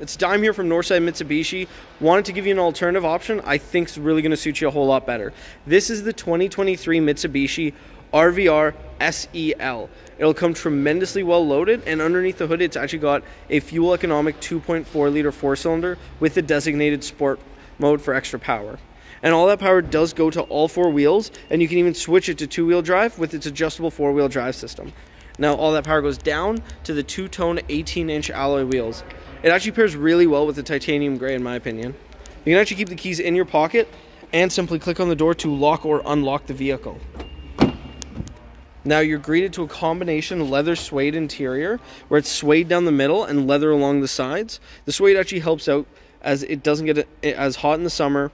It's Daime here from Northside Mitsubishi. Wanted to give you an alternative option I think is really going to suit you a whole lot better. This is the 2023 Mitsubishi RVR SEL. It'll come tremendously well loaded, and underneath the hood, it's actually got a fuel economic 2.4 liter four cylinder with the designated sport mode for extra power. And all that power does go to all four wheels, and you can even switch it to two wheel drive with its adjustable four wheel drive system. Now, all that power goes down to the two tone 18 inch alloy wheels. It actually pairs really well with the titanium gray, in my opinion. You can actually keep the keys in your pocket and simply click on the door to lock or unlock the vehicle. Now you're greeted to a combination leather suede interior where it's suede down the middle and leather along the sides. The suede actually helps out as it doesn't get eh, as hot in the summer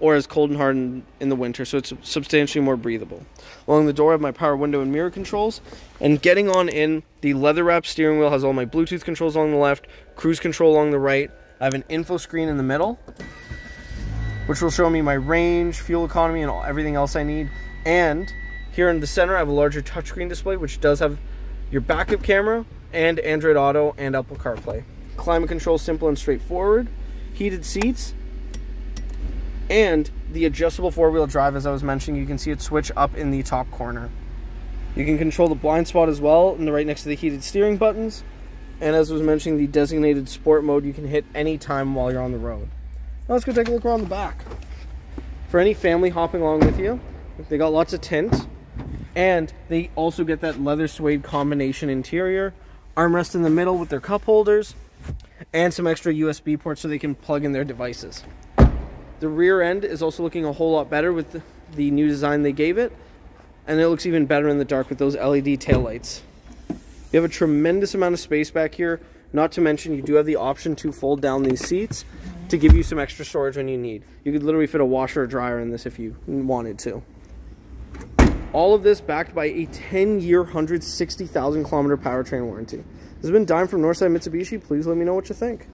or as cold and hard in, the winter, so it's substantially more breathable. Along the door, I have my power window and mirror controls, and getting on in, the leather wrap steering wheel has all my Bluetooth controls along the left, cruise control along the right. I have an info screen in the middle, which will show me my range, fuel economy, and everything else I need. And here in the center, I have a larger touchscreen display, which does have your backup camera and Android Auto and Apple CarPlay. Climate control simple and straightforward. Heated seats, and the adjustable four-wheel drive as I was mentioning you can see it switch up in the top corner. You can control the blind spot as well and the right next to the heated steering buttons. And as I was mentioning the designated sport mode you can hit any time while you're on the road. Now let's go take a look around the back. For any family hopping along with you they got lots of tint. And they also get that leather suede combination interior armrest in the middle with their cup holders and some extra USB ports so they can plug in their devices the rear end is also looking a whole lot better with the, new design they gave it. And it looks even better in the dark with those LED taillights. You have a tremendous amount of space back here. Not to mention you do have the option to fold down these seats to give you some extra storage when you need. You could literally fit a washer or dryer in this if you wanted to. All of this backed by a 10-year, 160,000 kilometer powertrain warranty. This has been Daime from Northside Mitsubishi. Please let me know what you think.